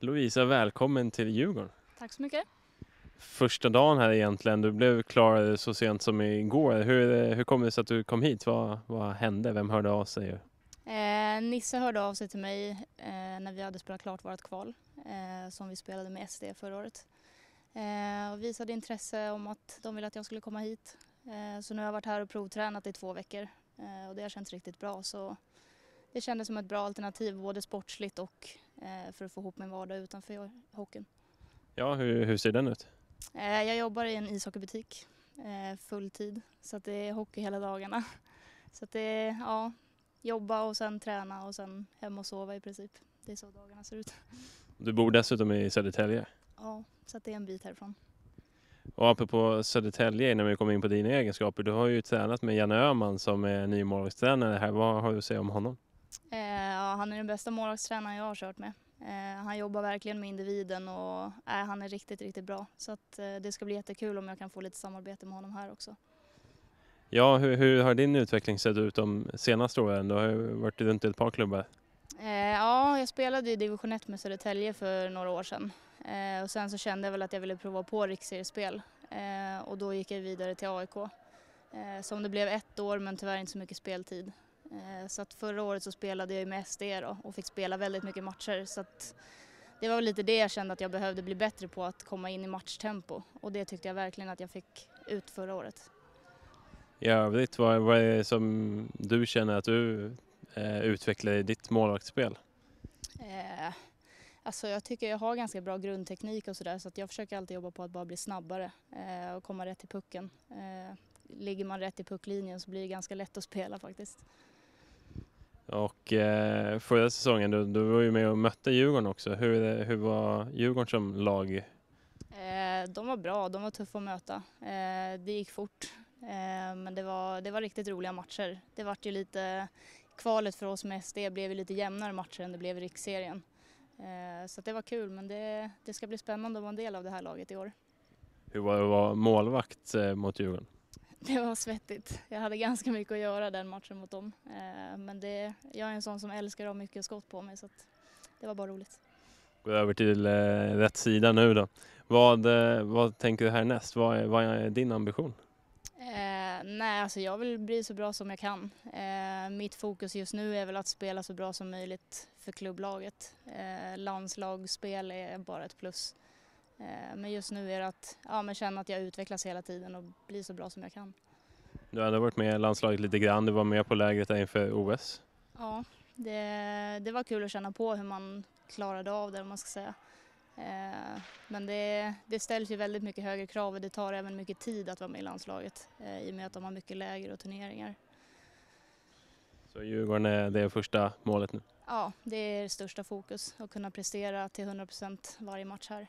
Lovisa, välkommen till Djurgården. Tack så mycket. Första dagen här egentligen, du blev klar så sent som igår. Hur, hur kom det sig att du kom hit? Vad, vad hände? Vem hörde av sig? Eh, Nisse hörde av sig till mig eh, när vi hade spelat klart vårt kval eh, som vi spelade med SD förra året. Eh, och visade intresse om att de ville att jag skulle komma hit. Eh, så nu har jag varit här och provtränat i två veckor eh, och det har känts riktigt bra. Så det kändes som ett bra alternativ både sportsligt och för att få ihop min vardag utanför hockeyn. Ja, hur, hur ser den ut? Jag jobbar i en ishockeybutik fulltid så att det är hockey hela dagarna. Så att det är, ja, jobba och sen träna och sen hem och sova i princip. Det är så dagarna ser ut. Du bor dessutom i Södertälje? Ja, så det är en bit härifrån. Och apropå Södertälje, när vi kommer in på dina egenskaper. Du har ju tränat med Janne Öhman som är ny målvaktstränare här. Vad har du att säga om honom? Eh, ja, han är den bästa målvaktstränaren jag har kört med. Eh, han jobbar verkligen med individen och eh, han är riktigt, riktigt bra. Så att, det ska bli jättekul om jag kan få lite samarbete med honom här också. Ja, hur, hur, har din utveckling sett ut de senaste åren? Du har ju varit runt i ett par klubbar. Ja, jag spelade i division 1 med Södertälje för några år sedan. Och sen så kände jag väl att jag ville prova på riksseriespel och då gick jag vidare till AIK. Som det blev ett år men tyvärr inte så mycket speltid. Eh, så att förra året så spelade jag med SD då, och fick spela väldigt mycket matcher. Så att det var lite det jag kände att jag behövde bli bättre på, att komma in i matchtempo. Och det tyckte jag verkligen att jag fick ut förra året i övrigt, vad, vad är det som du känner att du eh, utvecklar i ditt målvaktsspel? Eh, alltså jag tycker jag har ganska bra grundteknik och sådär så att jag försöker alltid jobba på att bara bli snabbare eh, och komma rätt i pucken. Eh, ligger man rätt i pucklinjen så blir det ganska lätt att spela faktiskt. Och eh, förra säsongen, du, du var ju med och mötte Djurgården också. Hur, hur var Djurgården som lag? Eh, de var bra, de var tuffa att möta. Eh, det gick fort. Eh, men det var, det var riktigt roliga matcher. Det vart ju lite, kvalet för oss med SD blev lite jämnare matcher än det blev i riksserien. Eh, så det var kul men det, det ska bli spännande att vara en del av det här laget i år. Hur var det att vara målvakt eh, mot Djurgården? Det var svettigt. Jag hade ganska mycket att göra den matchen mot dem. Men det, jag är en sån som älskar att ha mycket skott på mig så det var bara roligt. Gå över till rätt sida nu då. Vad, vad tänker du härnäst? Vad är, vad är din ambition? Eh, nej, alltså jag vill bli så bra som jag kan. Eh, mitt fokus just nu är väl att spela så bra som möjligt för klubblaget. Eh, landslagsspel är bara ett plus. Eh, men just nu är det att ja, men känna att jag utvecklas hela tiden och blir så bra som jag kan. Du hade varit med i landslaget lite grann, du var med på lägret inför OS. Ja, det, det var kul att känna på hur man klarade av det om man ska säga. Eh, men det, det ställs ju väldigt mycket högre krav och det tar även mycket tid att vara med i landslaget eh, i och med att de har mycket läger och turneringar. Så Djurgården är det första målet nu? Ja, det är det största fokus att kunna prestera till 100% varje match här.